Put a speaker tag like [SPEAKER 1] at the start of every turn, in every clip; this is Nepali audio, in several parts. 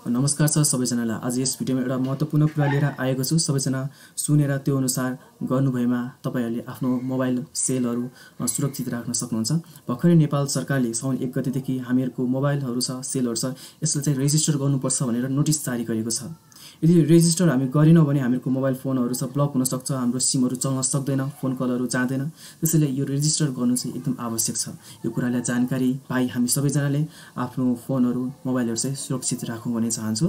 [SPEAKER 1] नमस्कार छ सबैजनालाई। आज यस भिडियोमा एउटा महत्त्वपूर्ण कुरा लिएर आएको छु। सबैजना सुनेर त्यो अनुसार गर्नुभएमा तपाईँहरूले आफ्नो मोबाइल सेलहरू सुरक्षित राख्न सक्नुहुन्छ। भर्खरै नेपाल सरकारले साउन एक गतेदेखि हामीहरूको मोबाइलहरू छ सेलहरू छ यसलाई चाहिँ रेजिस्टर गर्नुपर्छ भनेर नोटिस जारी गरेको छ। यदि रेजिस्टर हामी गरेनौँ भने हामीहरूको मोबाइल फोनहरू छ ब्लक हुनसक्छ हाम्रो सिमहरू चल्न सक्दैन फोन कलहरू जाँदैन। त्यसैले यो रेजिस्टर गर्नु चाहिँ एकदम आवश्यक छ। यो कुरालाई जानकारी पाइ हामी सबैजनाले आफ्नो फोनहरू मोबाइलहरू चाहिँ सुरक्षित राखौँ भन्ने चाहन्छु।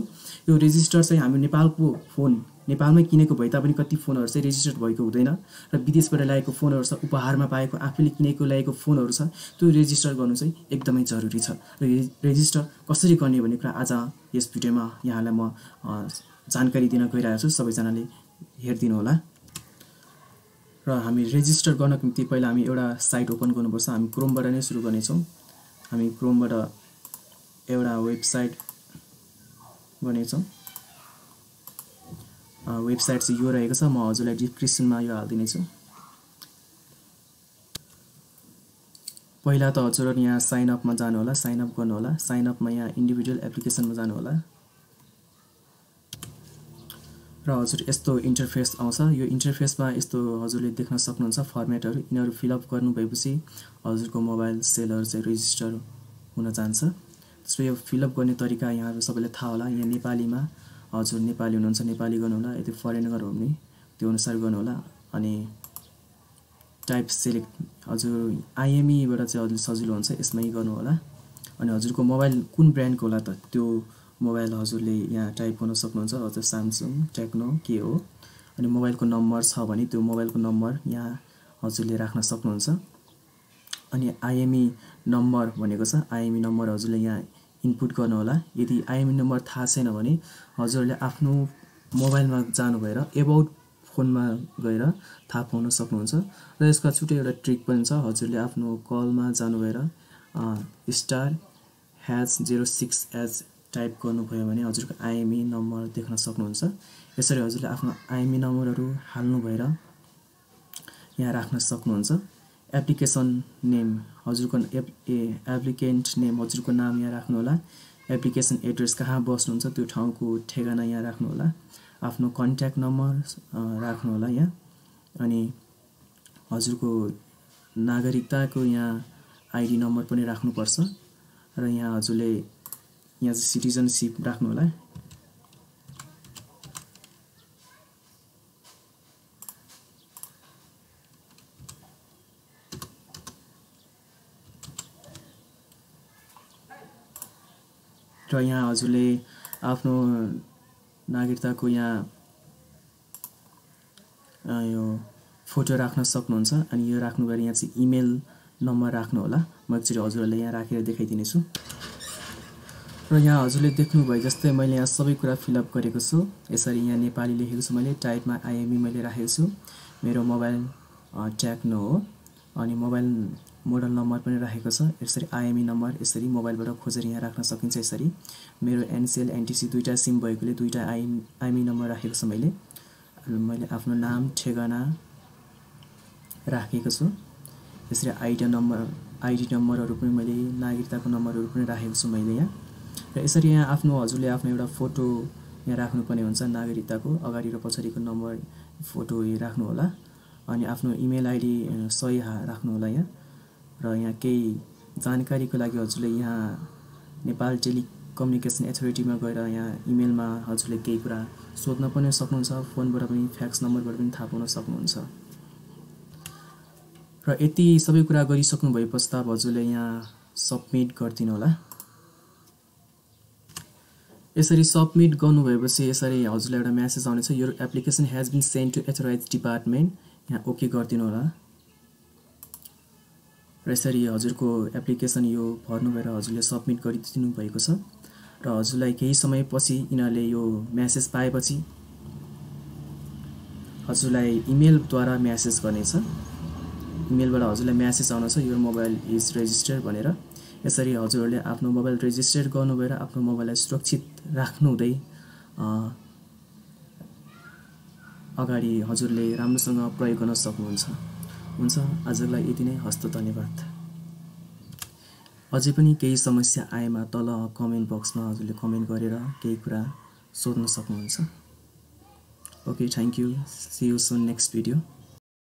[SPEAKER 1] यो रेजिस्टर चाहिँ हामी नेपालको फोन नेपालमै किनेको भए तापनि कति फोनहरू चाहिँ रेजिस्टर्ड भएको हुँदैन र विदेशबाट ल्याएको फोनहरू छ उपहारमा पाएको आफूले किनेको ल्याएको फोनहरू छ त्यो रेजिस्टर गर्नु चाहिँ एकदमै जरुरी छ। र रेजिस्टर कसरी गर्ने भन्ने कुरा आज यस भिडियोमा यहाँलाई म जानकारी दिन गइरहेको छु। सबैजनाले हेरिदिनु होला। र हामी रेजिस्टर गर्नको निम्ति पहिला हामी एउटा साइट ओपन गर्नुपर्छ। हामी क्रोमबाट नै सुरु गर्नेछौँ। हामी क्रोमबाट एउटा वेबसाइट गर्नेछौँ वेबसाइट चाहिँ यो रहेको छ। म हजुरलाई डिस्क्रिप्सनमा यो हालिदिनेछु। पहिला त हजुरहरू यहाँ साइनअपमा जानु होला साइनअप गर्नु होला साइनअपमा यहाँ इन्डिभिजुअल एप्लिकेसनमा जानु होला र हजुर यस्तो इन्टरफेस आउँछ। यो इन्टरफेसमा यस्तो हजुरले देख्न सक्नुहुन्छ फर्मेटहरू यिनीहरू फिलअप गर्नु भएपछि हजुरको मोबाइल सेलहरू चाहिँ रेजिस्टर हुन जान्छ। त्यसो यो फिलअप गर्ने तरिका यहाँहरू सबैलाई थाहा होला। यहाँ नेपालीमा हजुर नेपाली हुनुहुन्छ नेपाली गर्नुहोला यदि फरेनर हो भने त्यो अनुसार गर्नुहोला अनि टाइप सेलेक्ट हजुर आइएमईबाट चाहिँ हजुर सजिलो हुन्छ यसमै गर्नु होला। अनि हजुरको मोबाइल कुन ब्रान्डको होला त? त्यो मोबाइल हजुरले यहाँ टाइप गर्न सक्नुहुन्छ हजुर स्यामसङ टेक्नो के हो? अनि मोबाइलको नम्बर छ भने त्यो मोबाइलको नम्बर यहाँ हजुरले राख्न सक्नुहुन्छ। अनि आइएमई नम्बर भनेको छ आइएमई नम्बर हजुरले यहाँ इनपुट गर्नुहोला। यदि आइएमई नम्बर थाहा छैन भने हजुरहरूले आफ्नो मोबाइलमा जानु भएर एबाउट फोनमा गएर थाहा पाउन सक्नुहुन्छ। र यसका छुट्टै एउटा ट्रिक पनि छ। हजुरले आफ्नो कलमा जानु भएर स्टार ह्याच जिरो सिक्स एच टाइप गर्नुभयो भने हजुरको आइएमई नम्बर देख्न सक्नुहुन्छ। यसरी हजुरले आफ्नो आइएमई नम्बरहरू हाल्नु भएर यहाँ राख्न सक्नुहुन्छ। Application name. हजुरको एप ए एप्लिकेन्ट नेम हजुरको नाम यहाँ राख्नुहोला एप्लिकेसन एड्रेस कहाँ बस्नुहुन्छ त्यो ठाउँको ठेगाना यहाँ राख्नुहोला आफ्नो कन्ट्याक्ट नम्बर राख्नुहोला यहाँ। अनि हजुरको नागरिकताको यहाँ आइडी नम्बर पनि राख्नुपर्छ। र यहाँ हजुरले यहाँ सिटिजनसिप राख्नु र यहाँ हजुरले आफ्नो नागरिकताको यहाँ यो फोटो राख्न सक्नुहुन्छ अनि यो राख्नु भएर यहाँ चाहिँ इमेल नम्बर राख्नु होला। म एकचोटि हजुरहरूलाई यहाँ राखेर देखाइदिनेछु। र यहाँ हजुरले देख्नुभयो जस्तै मैले यहाँ सबै कुरा फिलअप गरेको छु। यसरी यहाँ नेपाली लेखेको छु मैले टाइपमा आइएमई मैले राखेको छु। मेरो मोबाइल ट्याक्नो हो अनि मोबाइल मोडल नम्बर पनि राखेको छ। यसरी आइएमई नम्बर यसरी मोबाइलबाट खोजेर यहाँ राख्न सकिन्छ यसरी। मेरो एनसिएल एनटिसी दुईवटा सिम भएकोले दुईवटा आइएम आइएमई नम्बर राखेको छु मैले। मैले आफ्नो नाम ठेगाना राखेको छु। यसरी आइडी नम्बर आइडी नम्बरहरू पनि मैले नागरिकताको नम्बरहरू पनि राखेको छु मैले यहाँ। र यसरी यहाँ आफ्नो हजुरले आफ्नो एउटा फोटो यहाँ राख्नुपर्ने हुन्छ नागरिकताको। अगाडि र पछाडिको नम्बर फोटो राख्नु होला। अनि आफ्नो इमेल आइडी सही राख्नु होला यहाँ। र यहाँ केही जानकारीको लागि हजुरले यहाँ नेपाल टेलिकम्युनिकेसन एथोरिटीमा गएर यहाँ इमेलमा हजुरले केही कुरा सोध्न पनि सक्नुहुन्छ फोनबाट पनि फ्याक्स नम्बरबाट पनि थाहा पाउन सक्नुहुन्छ। र यति सबै कुरा गरिसक्नु भए पश्चात हजुरले यहाँ सब्मिट गरिदिनु होला। यसरी सब्मिट गर्नु भएपछि यसरी हजुरलाई एउटा म्यासेज आउनेछ यो application has been sent to authorise department यहाँ ओके गरिदिनु होला। र यसरी हजुरको एप्लिकेसन यो भर्नु भएर हजुरले सब्मिट गरिदिनु भएको छ। र हजुरलाई केही समयपछि यिनीहरूले यो म्यासेज पाएपछि हजुरलाई इमेलद्वारा म्यासेज गर्नेछ। इमेलबाट हजुरलाई म्यासेज आउनेछ यो मोबाइल इज रेजिस्टर भनेर। यसरी हजुरहरूले आफ्नो मोबाइल रेजिस्टर गर्नु भएर आफ्नो मोबाइललाई सुरक्षित राख्नु हुँदै अगाडि हजुरले राम्रोसँग प्रयोग गर्न सक्नुहुन्छ। हुन्छ। आजलाई यति नै। हस्त धन्यवाद। अझै पनि केही समस्या आएमा तल कमेन्ट बक्समा हजुरले कमेन्ट गरेर केही कुरा सोध्न सक्नुहुन्छ। Okay thank you. See you soon next video